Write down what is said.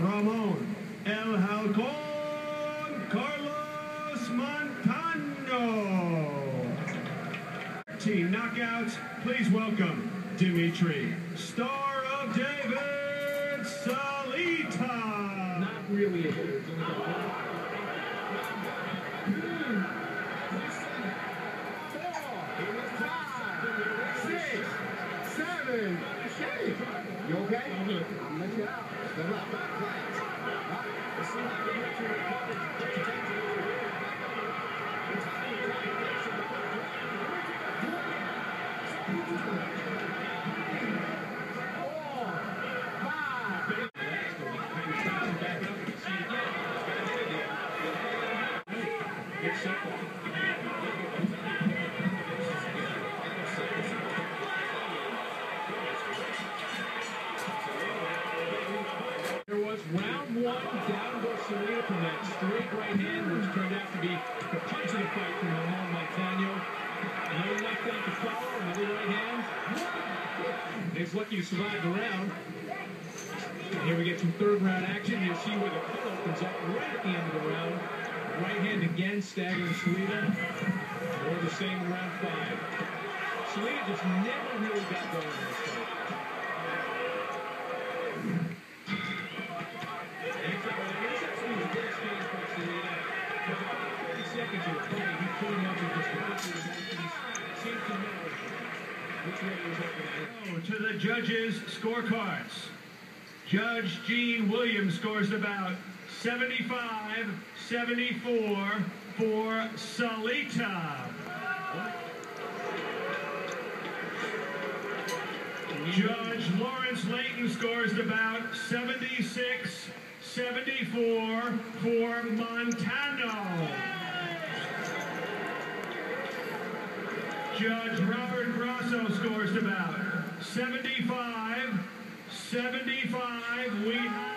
Ramon El Halcon Carlos Montano. Team knockouts, please welcome Dimitri, star of David Salita. Not really You okay? I'm good. I'm let you out. It's simple. There from that straight right hand, which turned out to be the punch of the fight from Ramon Montano. Another left hand to follow, another right hand. He's lucky to survive the round. And here we get some third round action. You'll see where the cut opens up right at the end of the round. Right hand again, staggering Salita. More the same round five. Salita just never really got going Oh, to the judges' scorecards. Judge Gene Williams scores about 75 74 for Salita. Judge Lawrence Layton scores about 76 74 for Montano. Judge Robert Grasso scores about 75 75. We have